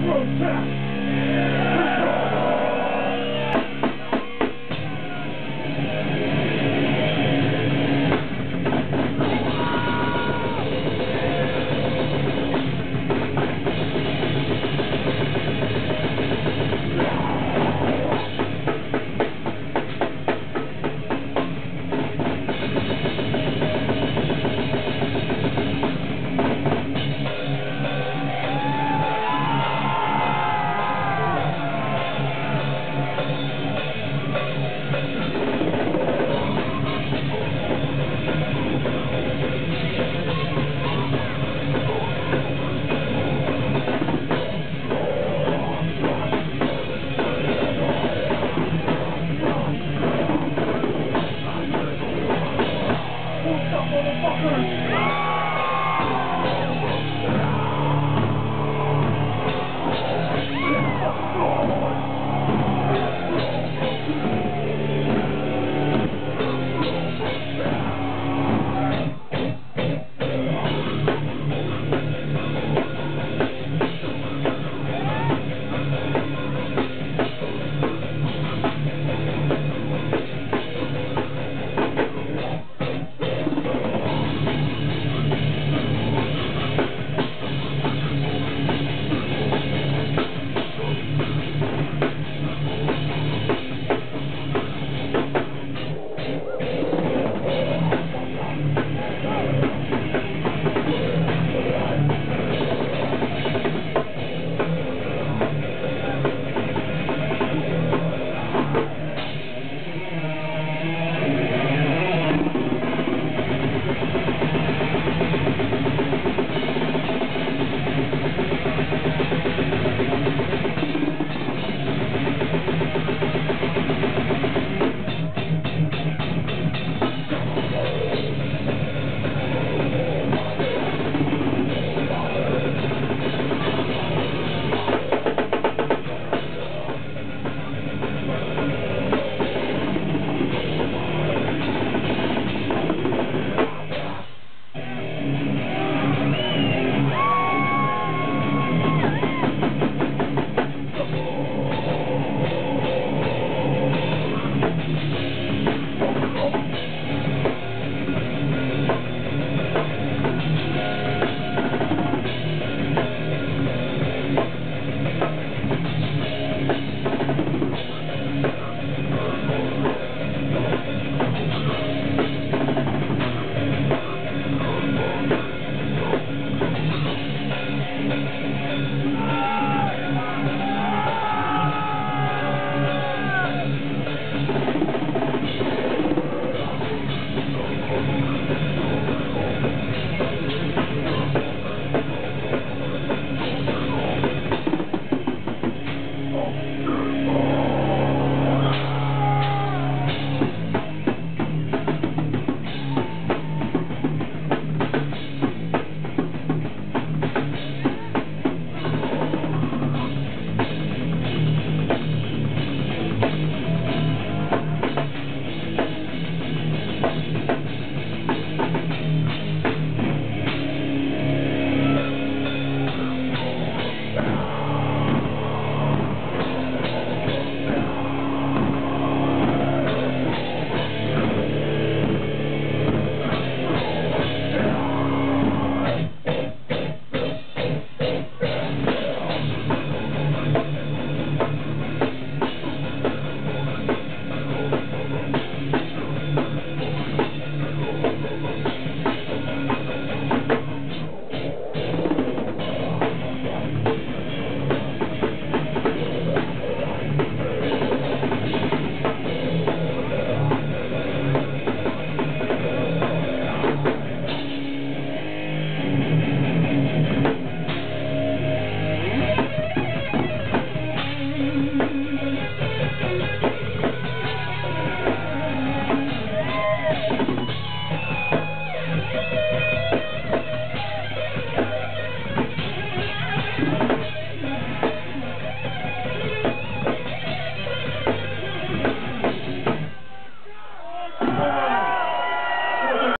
protest. Thank you.